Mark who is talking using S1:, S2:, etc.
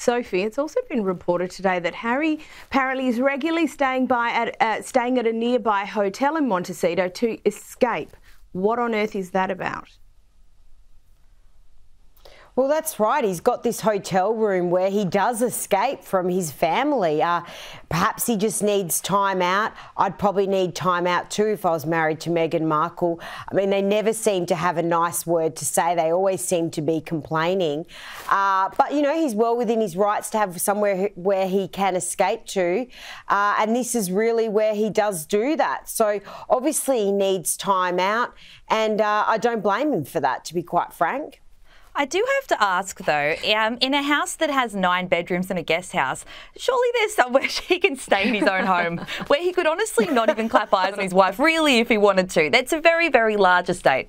S1: Sophie, it's also been reported today that Harry apparently is regularly staying by at uh, staying at a nearby hotel in Montecito to escape. What on earth is that about?
S2: Well, that's right. He's got this hotel room where he does escape from his family. Uh, perhaps he just needs time out. I'd probably need time out too if I was married to Meghan Markle. I mean, they never seem to have a nice word to say, they always seem to be complaining. Uh, but, you know, he's well within his rights to have somewhere where he can escape to. Uh, and this is really where he does do that. So obviously, he needs time out. And uh, I don't blame him for that, to be quite frank.
S3: I do have to ask though, um, in a house that has nine bedrooms and a guest house, surely there's somewhere he can stay in his own home where he could honestly not even clap eyes on his wife, really, if he wanted to. That's a very, very large estate.